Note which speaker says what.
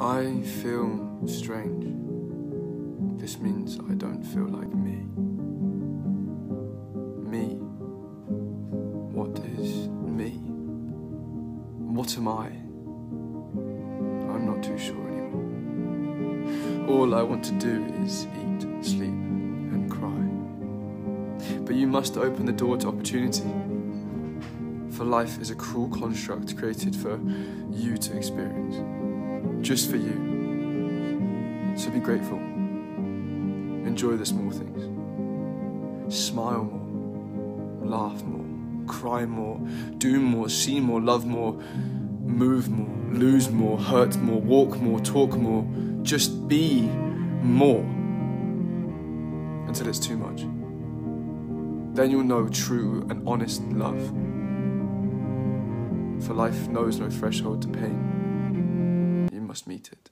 Speaker 1: I feel strange. This means I don't feel like me. Me. What is me? What am I? I'm not too sure anymore. All I want to do is eat, sleep, and cry. But you must open the door to opportunity. For life is a cruel construct created for you to experience. Just for you. So be grateful. Enjoy the small things. Smile more. Laugh more. Cry more. Do more. See more. Love more. Move more. Lose more. Hurt more. Walk more. Talk more. Just be more. Until it's too much. Then you'll know true and honest love. For life knows no threshold to pain. Must meet it.